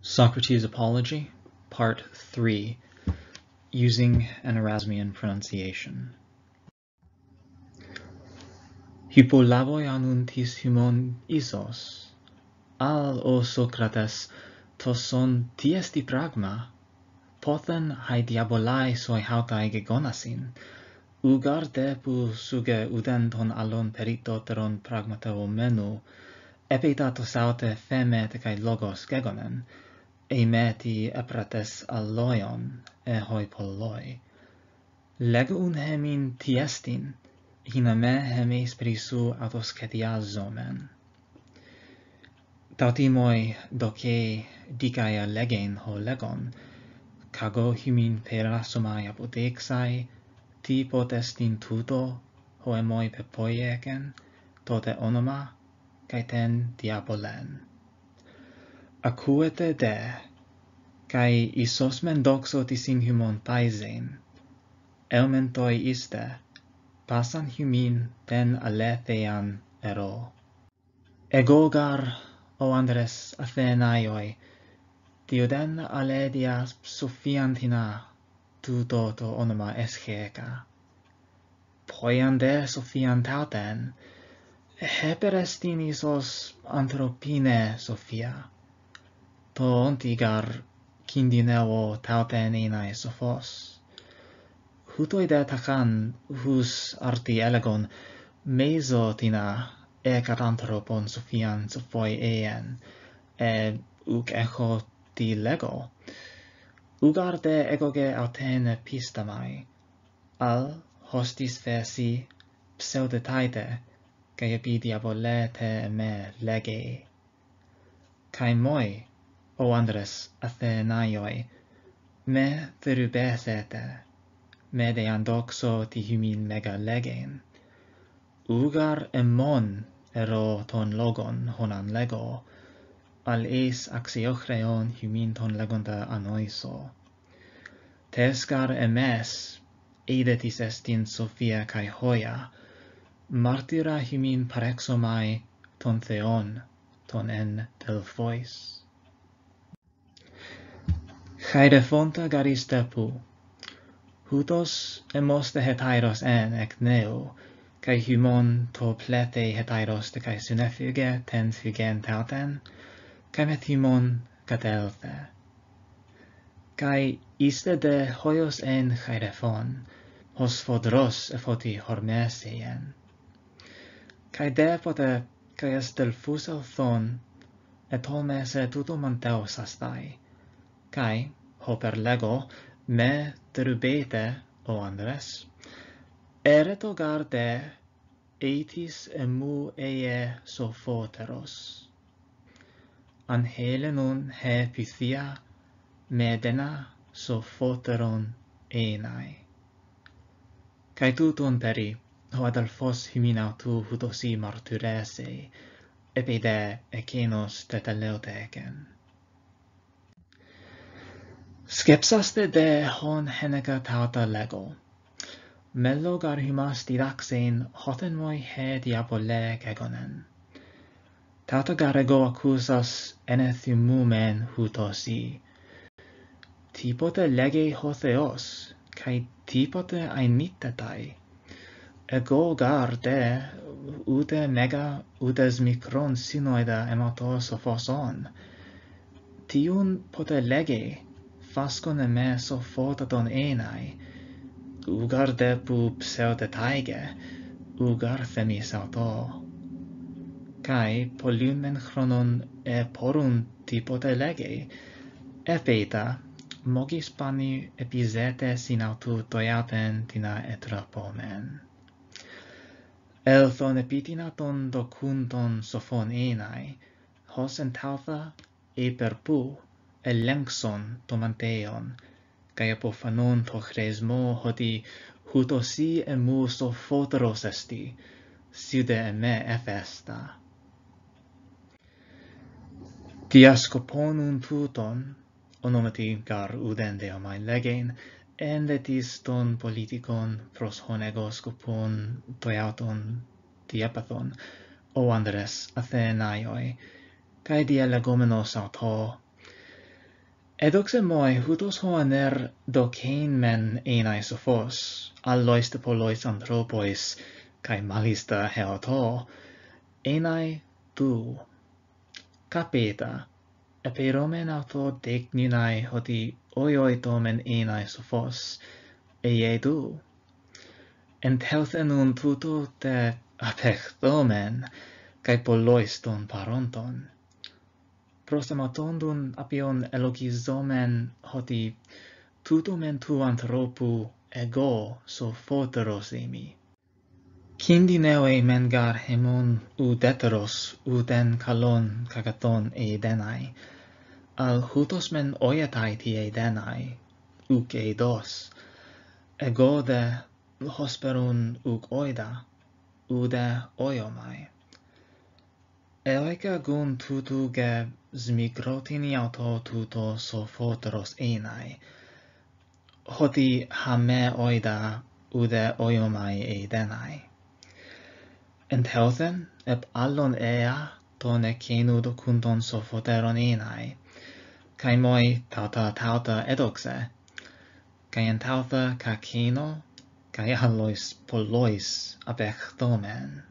Socrates' Apology, Part 3, Using an Erasmian Pronunciation. Hypolavoi anuntis humon isos, al o Socrates, toson tiesti pragma, pothen hai diabolai soi hautai gegonasin, ugar depu suge udenton alon peritoteron pragmateo menu, epitatos aute femet kai logos gegonen, eimeti eprates alloion, ehoi polloi. Legeun hemin tiestin, hina me hemis prisu autosketiazomen. Tautimoi doce dicaia legen ho legon, cago himin per asomai apodexai, ti potestin tuto, hoemoi pepoiecen, tote onoma, cae ten diabolen acuete de, kai isos men doxotis in humon paisein, elmentoi iste, pasan humin ten aletheian ero. Egogar, o Andres Athenaioi, Dioden aledia Sophiantina, tu to onoma escheca. Poiande Sophiantaten, heperestinis isos anthropine Sophia toontigar kindineo tauten inae sophos. Hutoide takan hus arti elegon mesotina ekatantropon sophian sophoi eien, e uk echo ti lego. Ugarde egoge autene pistamai, al hostis versi pseudetaite kai epi diabolete me lege. kai moi, o andres athenaioi me therubesete me de doxo mega legen. ugar emon ero ton logon honan lego al eis axiochreon humin ton legonta anoiso tescar emes eidetis estin sophia kai hoia martyra humin parexomai ton theon ton en telphois Chai de fonta garis tepu. Hutos emoste hetairos en ec neo, kai humon to plete hetairos de kai sunefuge ten figen tauten, kai met humon catelthe. Kai iste de hoios en chairefon, hos fodros efoti hormesien. Kai de pote kai es del fusel thon, et homes et tutum astai, kai hoperlego me derubete, o andres eretogarde etis emu eie sofoteros. Anhelenon he pythia medena sofoteron enai kai tuton peri ho adalfos himina tu hudosi martyresei epide ekenos teteleoteken Skepsaste de hon henega henecatata lego. Mellog arhimas diraxein hotenmoi he diabole kegonen. Tata garego accusas enethymumen hutosi. Tipote lege hotheos, cae tipote ainitetai. Ego gar de, ute mega, utes micron sinoida ematos ophoson. Tiun pote lege, fascon emeso fotaton enai, ugar depu pseute taige, ugar themis auto. Kai polumen chronon e porun typote legei, epeita, mogis pani epizete sin autu toiaten tina etrapomen. Elthon epitina ton docunton sofon enai, hos entautha e per ελέγξον το μαντέον, καί αποφανών το χρεσμό ότι χουτοσί εμούς το φότερος εστί, σίδε εμέ εφέστα. Διασκοπώνουν τούτον, ονόματι γαρ ουδέντε ομαιν λέγεν, ένδετης των πολιτικών προς χονεγοσκοπών το εαυτόν διέπαθον, ο άνδρες Αθενάιοι, καί διαλεγόμενος αυτό, Edoxemoi hutos hoaner docein men enai sophos, allois de polois anthropois, cae malista heoto, enai tu. Capeta, epiromen auto decninae hoti oioi tomen enai sophos, eie du. Entelthen un tuto te apechtomen, cae polois ton paronton prosematondun apion elogizomen hoti tutumen tu anthropu ego sophoteros emi. Kindi neoi mengar hemon u deteros u den kalon kagaton e denai, al hutos men oietai tie denai, uc eidos, ego de hosperun uc oida, u de oiomai. Ελέγαγουν τούτου γε σμικρότην ιατό τούτο σοφότερος έναι, ότι χαμέ οίδα ουδε οίωμαι ειδέναι. Εν θεόθεν, επ άλλον έα τον εκείνου κούντον σοφότερον έναι, καί μοι τάτα τάτα έδοξε, καί εν τάτα κακίνο, καί άλλοις πολλοις απεχθόμεν.